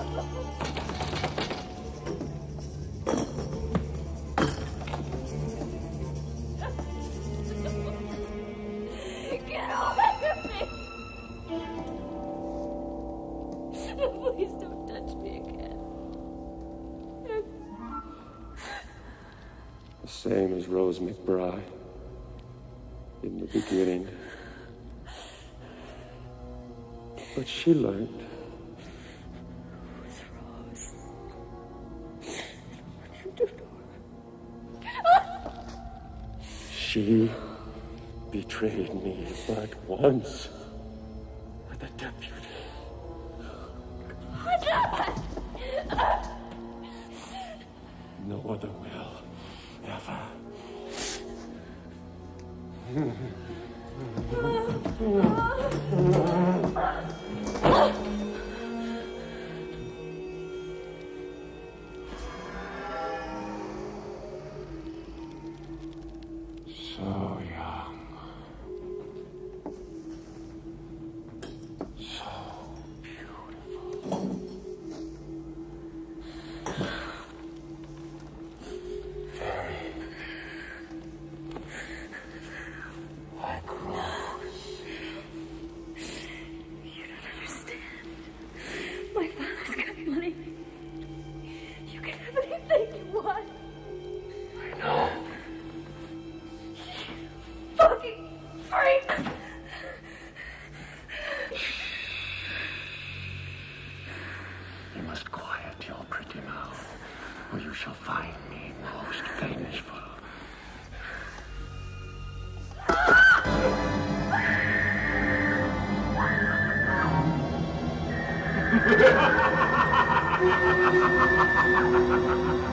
Get me! Please don't touch me again. The same as Rose McBride in the beginning. But she learned. She betrayed me but once with a deputy. No other will ever. Oh, so young. Must quiet your pretty mouth, or you shall find me most vengeful.